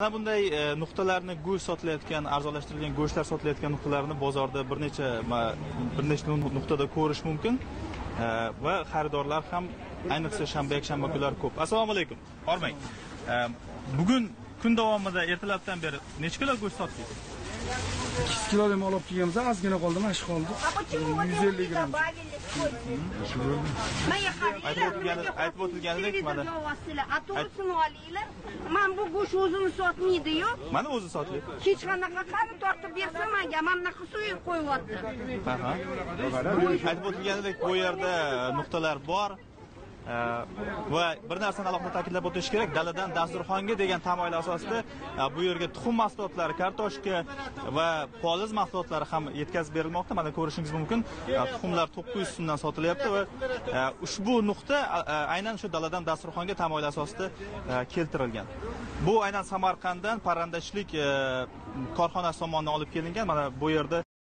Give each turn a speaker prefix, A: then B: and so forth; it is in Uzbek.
A: Mana bunday e, nuqtalarni go'sht sotilayotgan, arzonlashtirilgan go'shtlar sotilayotgan nuqtalarni bozorda bir necha bir nechta nuqtada ko'rish mumkin. E, va xaridorlar ham ayniqsa shanba, yakshanba kunlari ko'p. Assalomu alaykum. Hormang. E, bugun kun davomida ertalabdan beri necha kilo go'sht sotdik?
B: 2 kilodan olib kelganmiz ozgina qoldi mana shu qoldi
C: вот
B: 150 gramm
A: Aytib o'tilgani- aytib o'tilganidek, mana-
C: a to'g'risini olinglar man bu go'sht o'zini sotmaydiyu
A: Mana o'zi sotilyapti.
C: hech qanaqa qani tortib bersa manga mana bunaqa so'yib qo'yyapti.
A: Aytib o'tilganidek bu yerda nuqtalar bor. Va bir narsani alohida ta'kidlab o'tish kerak, daladan dasturxonga degan tamoyil asosida bu yerga tuxum mahsulotlari, kartoshka va poliz mahsulotlari ham yetkazib berilmoqda. Mana ko'rishingiz mumkin. Э, tuxumlar Tuxumlar 900 so'mdan sotilyapti va э, ushbu nuqta aynan shu daladan dasturxonga tamoyil asosida e, keltirilgan. Bu aynan Samarqanddan parrandachilik e, korxonasi tomonidan olib kelingan. Mana bu yerda